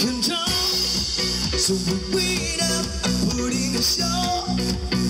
condone. So we wait up, putting ashore.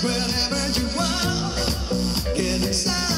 Wherever you are, get excited.